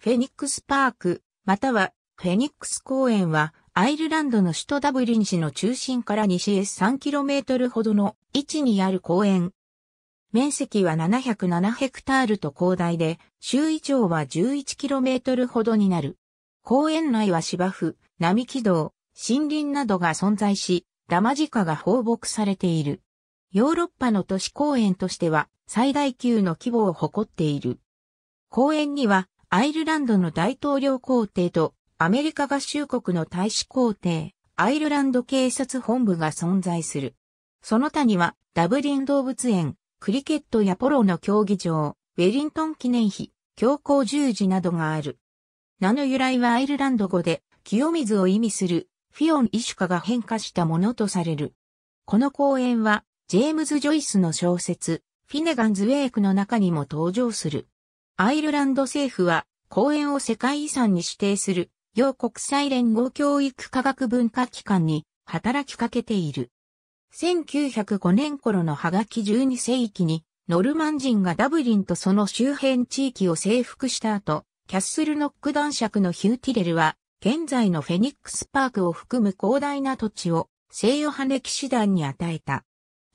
フェニックスパーク、またはフェニックス公園は、アイルランドの首都ダブリン市の中心から西へ 3km ほどの位置にある公園。面積は707ヘクタールと広大で、周囲長は 11km ほどになる。公園内は芝生、並木道、森林などが存在し、ラマジカが放牧されている。ヨーロッパの都市公園としては最大級の規模を誇っている。公園にはアイルランドの大統領公邸とアメリカ合衆国の大使公邸、アイルランド警察本部が存在する。その他にはダブリン動物園、クリケットやポロの競技場、ウェリントン記念碑、教皇十字などがある。名の由来はアイルランド語で清水を意味するフィオン・イシュカが変化したものとされる。この公園はジェームズ・ジョイスの小説、フィネガンズ・ウェイクの中にも登場する。アイルランド政府は公園を世界遺産に指定する、洋国際連合教育科学文化機関に働きかけている。1905年頃のハガキ12世紀に、ノルマン人がダブリンとその周辺地域を征服した後、キャッスルノック男爵のヒューティレルは、現在のフェニックスパークを含む広大な土地を西洋派騎士団に与えた。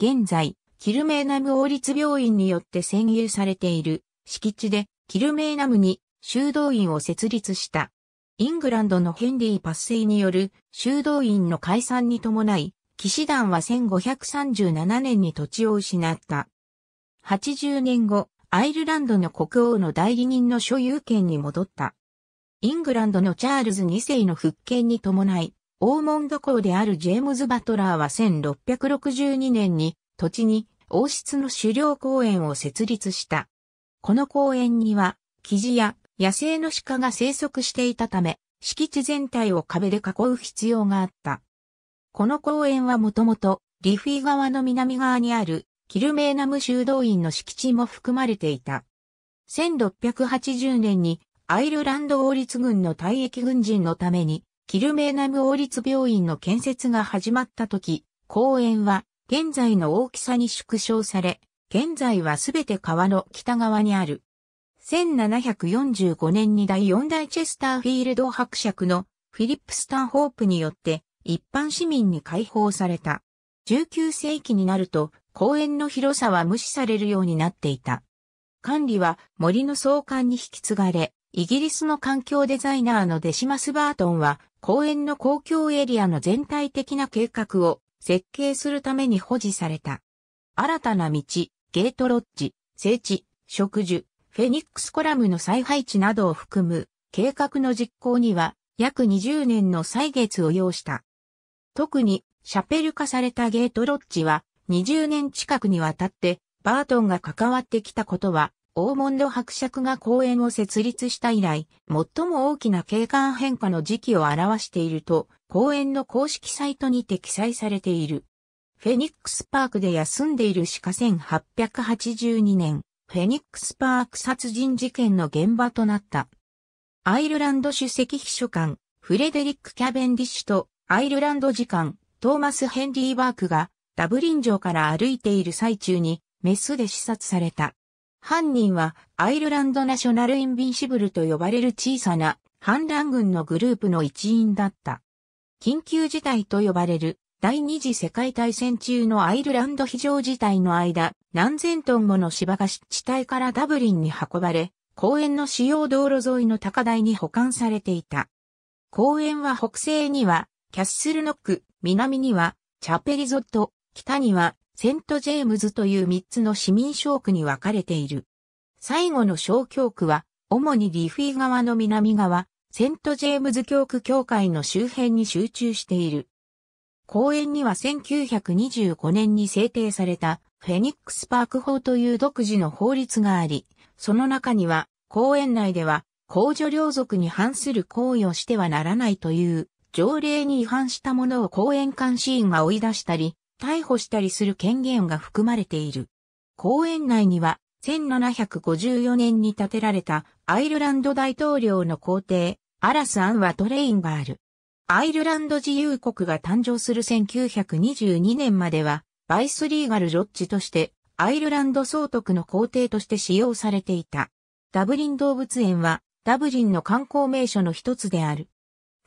現在、キルメーナム王立病院によって占有されている敷地でキルメーナムに修道院を設立した。イングランドのヘンリー・パッセイによる修道院の解散に伴い、騎士団は1537年に土地を失った。80年後、アイルランドの国王の代理人の所有権に戻った。イングランドのチャールズ2世の復権に伴い、オーモンド公であるジェームズ・バトラーは1662年に土地に王室の狩猟公園を設立した。この公園には、キジや野生の鹿が生息していたため、敷地全体を壁で囲う必要があった。この公園はもともと、リフィ川の南側にある、キルメーナム修道院の敷地も含まれていた。1680年に、アイルランド王立軍の退役軍人のために、キルメーナム王立病院の建設が始まった時、公園は現在の大きさに縮小され、現在はすべて川の北側にある。1745年に第4代チェスターフィールド伯爵のフィリップ・スタンホープによって一般市民に開放された。19世紀になると公園の広さは無視されるようになっていた。管理は森の総監に引き継がれ、イギリスの環境デザイナーのデシマス・バートンは公園の公共エリアの全体的な計画を設計するために保持された。新たな道、ゲートロッジ、聖地、植樹、フェニックスコラムの再配置などを含む計画の実行には約20年の歳月を要した。特にシャペル化されたゲートロッジは20年近くにわたってバートンが関わってきたことはオーモンド伯爵が公園を設立した以来、最も大きな景観変化の時期を表していると、公園の公式サイトにて記載されている。フェニックスパークで休んでいる鹿1882年、フェニックスパーク殺人事件の現場となった。アイルランド首席秘書官、フレデリック・キャベンディッシュとアイルランド次官、トーマス・ヘンリー・バークがダブリン城から歩いている最中にメスで視察された。犯人はアイルランドナショナルインビンシブルと呼ばれる小さな反乱軍のグループの一員だった。緊急事態と呼ばれる第二次世界大戦中のアイルランド非常事態の間、何千トンもの芝が湿地帯からダブリンに運ばれ、公園の主要道路沿いの高台に保管されていた。公園は北西にはキャッスルノック、南にはチャペリゾット、北にはセントジェームズという三つの市民小区に分かれている。最後の小教区は、主にリフィー川の南側、セントジェームズ教区教会の周辺に集中している。公園には1925年に制定されたフェニックスパーク法という独自の法律があり、その中には公園内では公助領族に反する行為をしてはならないという条例に違反したものを公園監視員が追い出したり、逮捕したりする権限が含まれている。公園内には1754年に建てられたアイルランド大統領の皇帝アラス・アンワトレインがある。アイルランド自由国が誕生する1922年まではバイスリーガルロッジとしてアイルランド総督の皇帝として使用されていた。ダブリン動物園はダブリンの観光名所の一つである。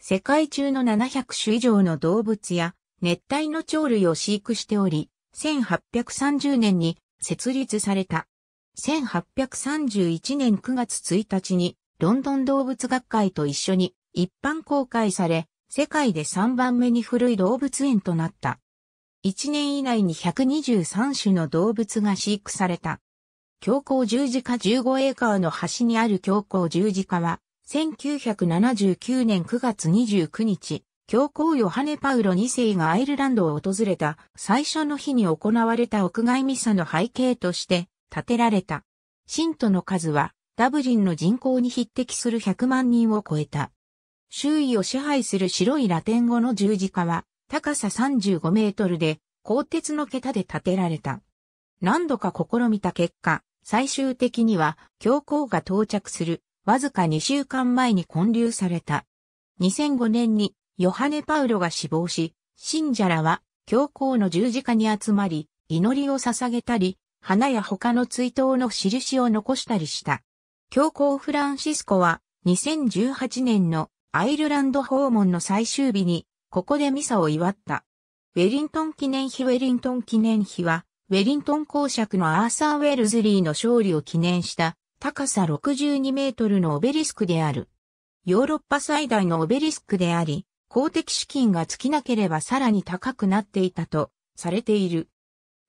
世界中の700種以上の動物や熱帯の鳥類を飼育しており、1830年に設立された。1831年9月1日にロンドン動物学会と一緒に一般公開され、世界で3番目に古い動物園となった。1年以内に123種の動物が飼育された。標高十字架15エーカーの端にある標高十字架は、1979年9月29日、教皇ヨハネ・パウロ2世がアイルランドを訪れた最初の日に行われた屋外ミサの背景として建てられた。信徒の数はダブリンの人口に匹敵する100万人を超えた。周囲を支配する白いラテン語の十字架は高さ35メートルで鋼鉄の桁で建てられた。何度か試みた結果、最終的には教皇が到着するわずか2週間前に建立された。2005年にヨハネ・パウロが死亡し、信者らは教皇の十字架に集まり、祈りを捧げたり、花や他の追悼の印を残したりした。教皇フランシスコは2018年のアイルランド訪問の最終日にここでミサを祝った。ウェリントン記念碑ウェリントン記念碑はウェリントン公爵のアーサー・ウェルズリーの勝利を記念した高さ62メートルのオベリスクである。ヨーロッパ最大のオベリスクであり、公的資金が尽きなければさらに高くなっていたとされている。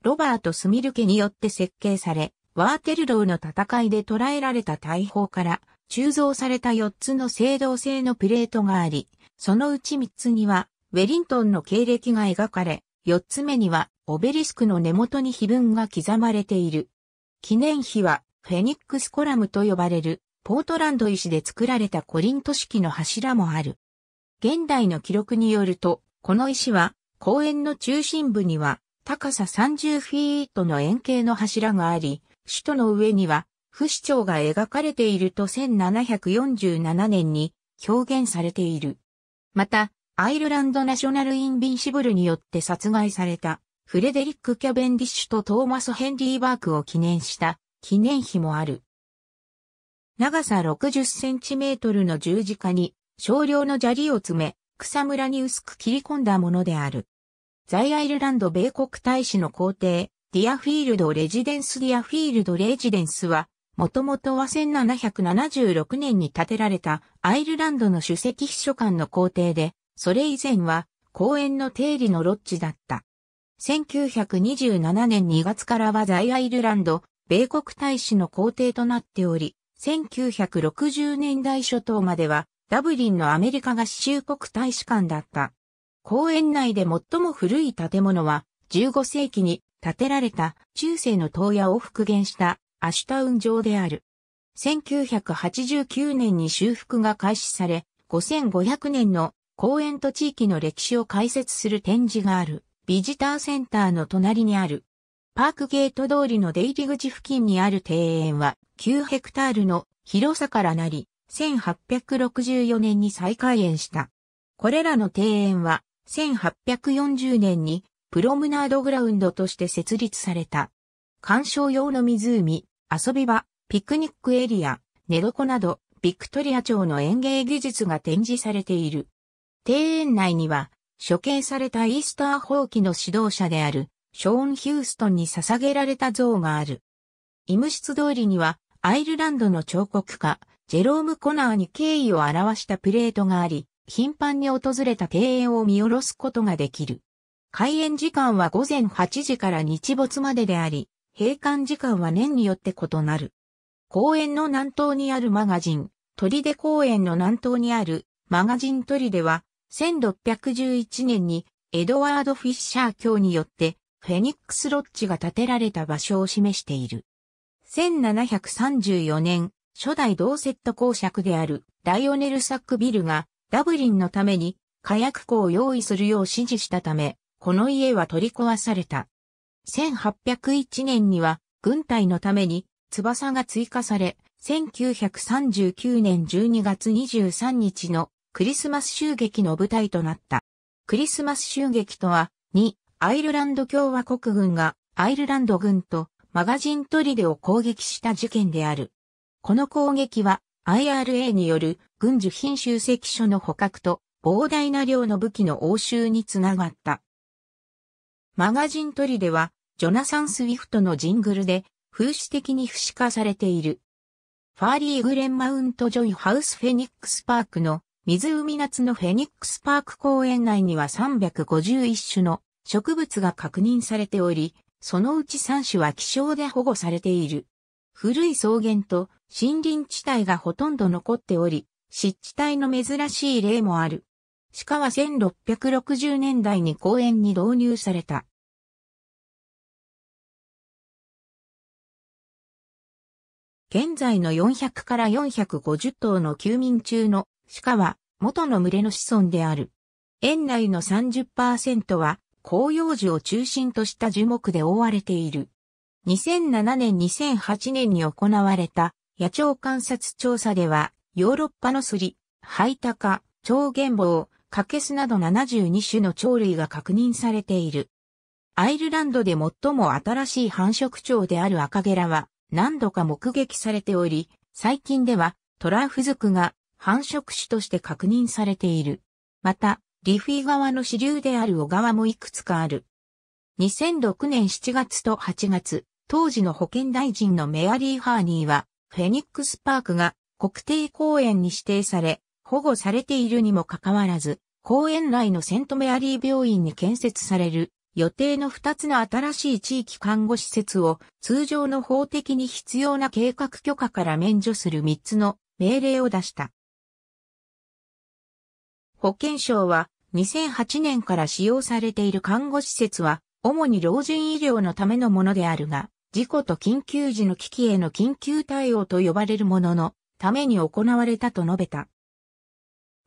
ロバート・スミル家によって設計され、ワーテルローの戦いで捕らえられた大砲から鋳造された4つの青銅製のプレートがあり、そのうち3つにはウェリントンの経歴が描かれ、4つ目にはオベリスクの根元に碑文が刻まれている。記念碑は、フェニックスコラムと呼ばれる、ポートランド石で作られたコリント式の柱もある。現代の記録によると、この石は、公園の中心部には、高さ30フィートの円形の柱があり、首都の上には、不死鳥が描かれていると1747年に表現されている。また、アイルランドナショナルインビンシブルによって殺害されたフレデリック・キャベンディッシュとトーマス・ヘンリー・バークを記念した記念碑もある。長さ60センチメートルの十字架に少量の砂利を詰め、草むらに薄く切り込んだものである。在アイルランド米国大使の皇帝、ディアフィールド・レジデンス・ディアフィールド・レジデンスは、もともとは1776年に建てられたアイルランドの首席秘書官の皇帝で、それ以前は公園の定理のロッジだった。1927年2月からは在アイルランド、米国大使の皇帝となっており、1960年代初頭まではダブリンのアメリカ合衆国大使館だった。公園内で最も古い建物は15世紀に建てられた中世の塔屋を復元したアシュタウン城である。1989年に修復が開始され、5500年の公園と地域の歴史を解説する展示がある。ビジターセンターの隣にある。パークゲート通りの出入り口付近にある庭園は9ヘクタールの広さからなり、1864年に再開園した。これらの庭園は1840年にプロムナードグラウンドとして設立された。鑑賞用の湖、遊び場、ピクニックエリア、寝床など、ビクトリア朝の園芸技術が展示されている。庭園内には処刑されたイースター放棄の指導者であるショーン・ヒューストンに捧げられた像がある。医務室通りにはアイルランドの彫刻家ジェローム・コナーに敬意を表したプレートがあり、頻繁に訪れた庭園を見下ろすことができる。開園時間は午前8時から日没までであり、閉館時間は年によって異なる。公園の南東にあるマガジン、砦公園の南東にあるマガジン砦は1611年にエドワード・フィッシャー卿によってフェニックスロッジが建てられた場所を示している。1734年、初代ドーセット公爵であるダイオネル・サックビルがダブリンのために火薬庫を用意するよう指示したため、この家は取り壊された。1801年には軍隊のために翼が追加され、1939年12月23日のクリスマス襲撃の舞台となった。クリスマス襲撃とは、2、アイルランド共和国軍がアイルランド軍とマガジントリデを攻撃した事件である。この攻撃は、IRA による軍需品集積所の捕獲と膨大な量の武器の押収につながった。マガジントリでは、ジョナサン・スウィフトのジングルで風刺的に不死化されている。ファーリーグレンマウントジョイハウスフェニックスパークの湖夏のフェニックスパーク公園内には351種の植物が確認されており、そのうち3種は希少で保護されている。古い草原と森林地帯がほとんど残っており、湿地帯の珍しい例もある。鹿は1660年代に公園に導入された。現在の400から450頭の休眠中の鹿は元の群れの子孫である。園内の30%は広葉樹を中心とした樹木で覆われている。2007年2008年に行われた野鳥観察調査ではヨーロッパのスリ、ハイタカ、超原棒、カケスなど72種の鳥類が確認されている。アイルランドで最も新しい繁殖鳥である赤ゲラは何度か目撃されており、最近ではトラフズクが繁殖種として確認されている。また、リフィ川の支流である小川もいくつかある。2006年7月と8月、当時の保健大臣のメアリー・ハーニーは、フェニックスパークが国定公園に指定され、保護されているにもかかわらず、公園内のセントメアリー病院に建設される予定の2つの新しい地域看護施設を通常の法的に必要な計画許可から免除する3つの命令を出した。保健省は2008年から使用されている看護施設は主に老人医療のためのものであるが、事故と緊急時の危機への緊急対応と呼ばれるもののために行われたと述べた。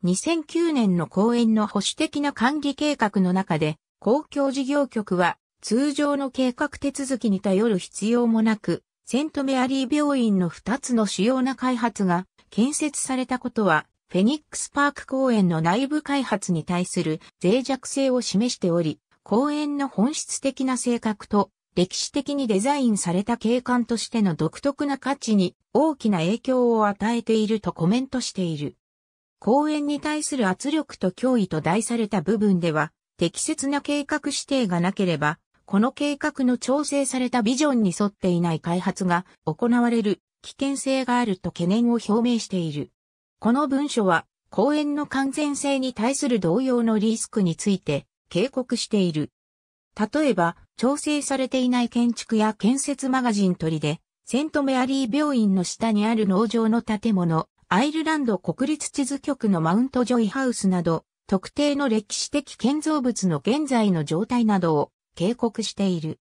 2009年の公園の保守的な管理計画の中で公共事業局は通常の計画手続きに頼る必要もなく、セントメアリー病院の2つの主要な開発が建設されたことは、フェニックスパーク公園の内部開発に対する脆弱性を示しており、公園の本質的な性格と歴史的にデザインされた景観としての独特な価値に大きな影響を与えているとコメントしている。公園に対する圧力と脅威と題された部分では、適切な計画指定がなければ、この計画の調整されたビジョンに沿っていない開発が行われる危険性があると懸念を表明している。この文書は公園の完全性に対する同様のリスクについて警告している。例えば、調整されていない建築や建設マガジン取りで、セントメアリー病院の下にある農場の建物、アイルランド国立地図局のマウントジョイハウスなど、特定の歴史的建造物の現在の状態などを警告している。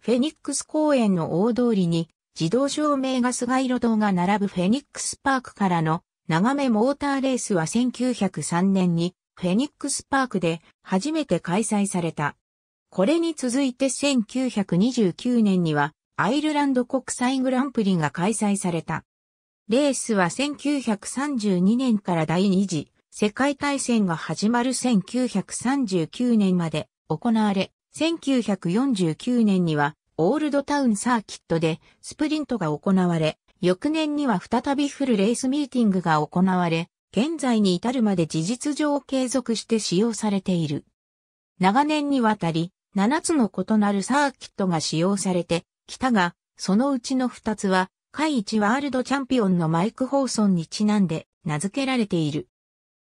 フェニックス公園の大通りに自動照明ガス街路灯が並ぶフェニックスパークからの眺めモーターレースは1903年にフェニックスパークで初めて開催された。これに続いて1929年にはアイルランド国際グランプリが開催された。レースは1932年から第二次世界大戦が始まる1939年まで行われ、1949年にはオールドタウンサーキットでスプリントが行われ、翌年には再びフルレースミーティングが行われ、現在に至るまで事実上継続して使用されている。長年にわたり、7つの異なるサーキットが使用されてきたが、そのうちの2つは、海一ワールドチャンピオンのマイク・ホーソンにちなんで名付けられている。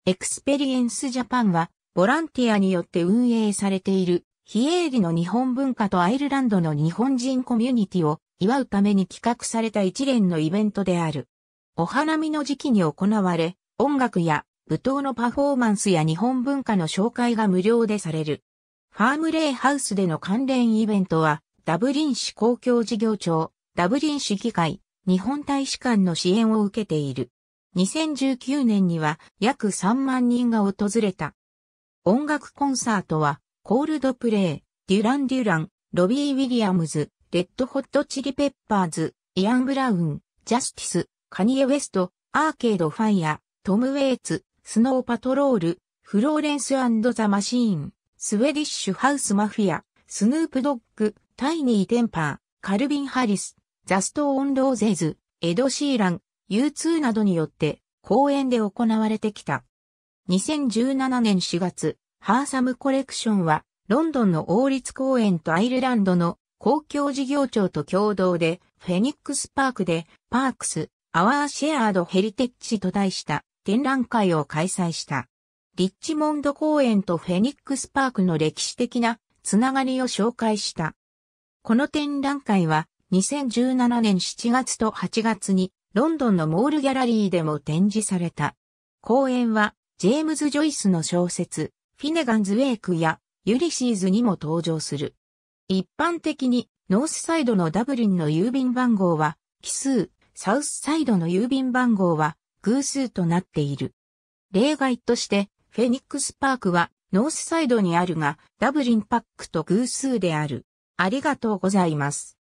エクスペリエンスジャパンは、ボランティアによって運営されている、非営利の日本文化とアイルランドの日本人コミュニティを祝うために企画された一連のイベントである。お花見の時期に行われ、音楽や舞踏のパフォーマンスや日本文化の紹介が無料でされる。ファームレイハウスでの関連イベントは、ダブリン市公共事業庁、ダブリン市議会、日本大使館の支援を受けている。2019年には約3万人が訪れた。音楽コンサートは、コールドプレイ、デュラン・デュラン、ロビー・ウィリアムズ、レッド・ホット・チリ・ペッパーズ、イアン・ブラウン、ジャスティス、カニエ・ウェスト、アーケード・ファイア、トム・ウェイツ、スノー・パトロール、フローレンスザ・マシーン、スウェディッシュ・ハウス・マフィア、スヌープ・ドッグ、タイニー・テンパー、カルビン・ハリス、ザストーン・ローゼズ、エド・シーラン、U2 などによって公演で行われてきた。2017年4月、ハーサムコレクションはロンドンの王立公園とアイルランドの公共事業庁と共同でフェニックスパークでパークス、アワーシェアードヘリテッチと題した展覧会を開催した。リッチモンド公園とフェニックスパークの歴史的なつながりを紹介した。この展覧会は2017年7月と8月にロンドンのモールギャラリーでも展示された。公園はジェームズ・ジョイスの小説フィネガンズ・ウェイクやユリシーズにも登場する。一般的にノースサイドのダブリンの郵便番号は奇数、サウスサイドの郵便番号は偶数となっている。例外としてフェニックスパークはノースサイドにあるが、ダブリンパックと偶数である。ありがとうございます。